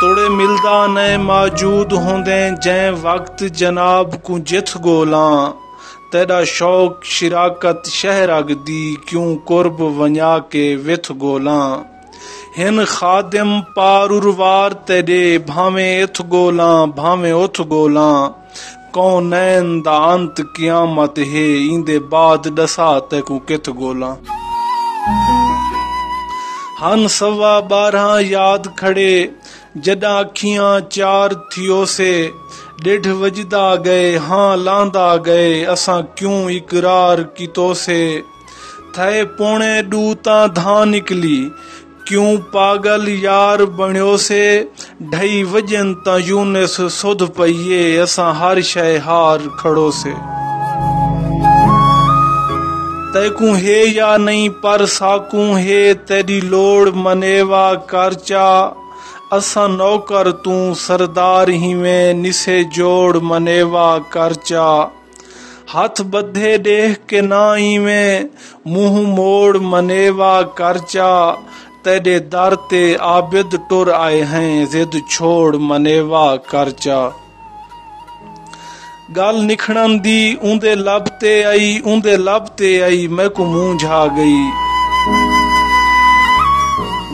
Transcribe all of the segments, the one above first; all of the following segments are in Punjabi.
ਤੋੜੇ ਮਿਲਦਾ ਨੇ ਮੌਜੂਦ ਹੁੰਦੇ ਜੈ ਵਕਤ ਜਨਾਬ ਕੋ ਜਿਥ ਗੋਲਾਂ। ਤੇਰਾ ਸ਼ੌਕ ਸ਼ਿਰਾਕਤ ਸ਼ਹਿਰ ਅਗਦੀ ਕਿਉਂ ਕੁਰਬ ਵੰਜਾ ਕੇ ਵਿਥ ਗੋਲਾਂ। ਹਿਨ ਖਾਦਮ ਪਾਰੁਰਵਾਰ ਤੇਰੇ ਭਾਵੇਂ ਇਥ ਗੋਲਾਂ, ਭਾਵੇਂ ਉਥ ਗੋਲਾਂ। ਕੌਨੈਨ ਦਾ ਅੰਤ ਕਿਆਮਤ ਹੈ ਇੰਦੇ ਬਾਦ ਦਸਾ ਤੇ ਕੋ ਕਿਥ ਗੋਲਾਂ। ਹਨ ਸਵਾ 12 ਯਾਦ ਖੜੇ, ਜਦਾਂ ਅੱਖੀਆਂ ਚਾਰ ਥਿਓ ਸੇ। ਡੇਢ ਵਜਦਾ ਗਏ, ਹਾਂ ਲਾਂਦਾ ਗਏ, ਅਸਾਂ ਕਿਉਂ ਇਕਰਾਰ ਕੀਤੋ ਸੇ? ਥੈ ਪੋਣੇ ਡੂ ਤਾਂ ਧਾਂ ਨਿਕਲੀ, ਕਿਉਂ ਪਾਗਲ ਯਾਰ ਬਣਿਓ ਸੇ? ਢਈ ਵਜਨ ਤਾਂ ਯੂਨਸ ਸੁਧ ਪਈਏ, ਅਸਾਂ ਹਰ ਸ਼ੈ ਹਾਰ ਖੜੋ ਸੇ ਤੈਕੂ ਹੈ ਜਾਂ ਨਹੀਂ ਪਰ ਸਾਕੂ ਹੈ ਤੇਰੀ ਲੋੜ ਮਨੇਵਾ ਕਰਚਾ ਅਸਾਂ ਨੌਕਰ ਤੂੰ ਸਰਦਾਰ ਹੀਵੇਂ ਨਿਸੇ ਜੋੜ ਮਨੇਵਾ ਕਰਚਾ ਹੱਥ ਬੱਧੇ ਦੇਖ ਕੇ ਨਾ ਈਵੇਂ ਮੂੰਹ ਮੋੜ ਮਨੇਵਾ ਕਰਚਾ ਤੇਰੇ ਦਰ ਤੇ ਆਬਿਦ ਟੁਰ ਆਏ हैं ਜ਼ਿੱਦ ਛੋੜ ਮਨੇਵਾ ਕਰਚਾ ਗੱਲ ਨਿਖਣਨ ਦੀ, ਉਹਦੇ ਲੱਭ ਤੇ ਆਈ, ਉਹਦੇ ਲੱਭ ਤੇ ਆਈ, ਮੈਂ ਕੋ ਮੂੰਹ ਝਾ ਗਈ।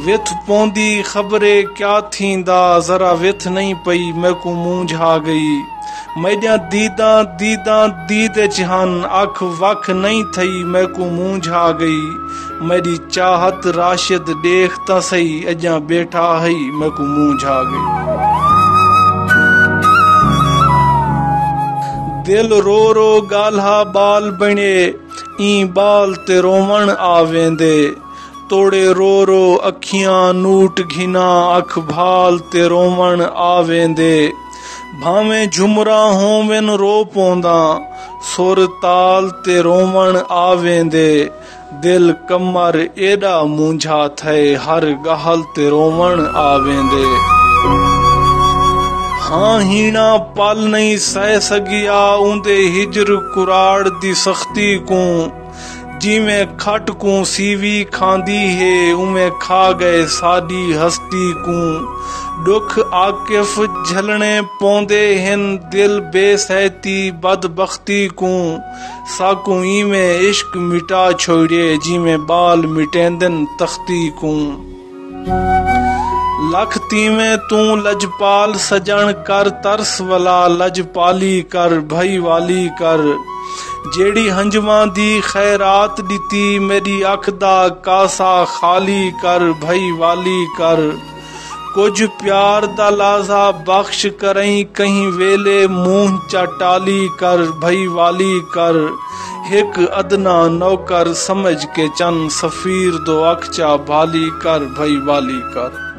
ਵਿਥ ਪੌਂਦੀ ਖਬਰੇ ਕਿਆ ਥੀਂਦਾ, ਜ਼ਰਾ ਵਿਥ ਨਹੀਂ ਪਈ, ਮੈਂ ਕੋ ਮੂੰਹ ਝਾ ਗਈ। ਮੈਡਿਆਂ ਦੀਦਾਂ ਦੀਦਾਂ, ਦੀਦੇ ਚ ਹਨ, ਅੱਖ ਵਖ ਨਹੀਂ ਥਈ, ਮੈਂ ਕੋ ਮੂੰਹ ਝਾ ਗਈ। ਮੇਰੀ ਚਾਹਤ ਰਾਸ਼ਦ ਦੇਖ ਤਾਂ ਸਹੀ, ਅਜਾਂ ਬੈਠਾ ਹੈ ਮੈਂ ਕੋ ਮੂੰਹ ਝਾ ਗਈ। ਦਿਲ ਰੋ ਰੋ ਗਾਲਹਾ ਬਾਲ ਬਣੇ, ਈ ਬਾਲ ਤੇ ਰੋਵਣ ਆਵੇਂਦੇ। ਤੋੜੇ ਰੋ ਰੋ ਅੱਖੀਆਂ ਨੂਟ ਘਿਨਾ, ਅੱਖ ਭਾਲ ਤੇ ਰੋਵਣ ਆਵੇਂਦੇ। ਭਾਵੇਂ ਝੁਮਰਾ ਹੋਵਨ ਰੋ ਪੌਂਦਾ, ਸੁਰ ਤਾਲ ਤੇ ਰੋਵਣ ਆਵੇਂਦੇ। ਦਿਲ ਕਮਰ ਏਡਾ ਮੂੰਝਾ ਥਏ ਹਰ ਗਹਲ ਤੇ ਰੋਵਣ ਆਵੇਂਦੇ। ਹਾਂ ਹੀਣਾ ਪਲ ਨਹੀਂ ਸਹਿ ਸਕਿਆ ਉਹਦੇ ਹਿਜਰ ਕੁਰਾੜ ਦੀ ਸਖਤੀ ਕੋ ਜਿਵੇਂ ਖਟ ਕੋ ਸੀਵੀ ਖਾਂਦੀ ਹੈ, ਉਵੇਂ ਖਾ ਗਏ ਸਾਡੀ ਹਸਤੀ ਕੋ ਦੁੱਖ ਆਕਿਫ ਝਲਣੇ ਪੌਂਦੇ ਹਨ, ਦਿਲ ਬੇਸਹਿਤੀ ਬਦਬਖਤੀ ਕੋ ਸਾਕੂ ਇਵੇਂ ਇਸ਼ਕ ਮਿਟਾ ਛੋੜੇ ਜਿਵੇਂ ਬਾਲ ਮਿਟੇਂਦਨ ਤਖਤੀ ਕੋ ਲਖ ਤੀਵੇਂ ਤੂੰ ਲਜਪਾਲ ਸਜਣ ਕਰ ਤਰਸ ਵਲਾ, ਲਜਪਾਲੀ ਕਰ, ਭਈ ਵਾਲੀ ਕਰ। ਜਿਹੜੀ ਹੰਝਵਾਂ ਦੀ ਖੈਰਾਤ ਦਿੱਤੀ, ਮੇਰੀ ਅੱਖ ਦਾ ਕਾਸਾ ਖਾਲੀ ਕਰ, ਭਈ ਵਾਲੀ ਕਰ। ਕੁਝ ਪਿਆਰ ਦਾ ਲਾਜ਼ਾ ਬਖਸ਼ ਕਰਈ, ਕਹੀਂ ਵੇਲੇ ਮੂੰਹ ਚਟਾਲੀ ਕਰ, ਭਈ ਵਾਲੀ ਕਰ। ਇੱਕ ਅਦਨਾ ਨੌਕਰ ਸਮਝ ਕੇ ਚੰਨ, ਸਫੀਰ ਦੋ ਅੱਖ ਚਾ ਭਾਲੀ ਕਰ, ਭਈ ਵਾਲੀ ਕਰ।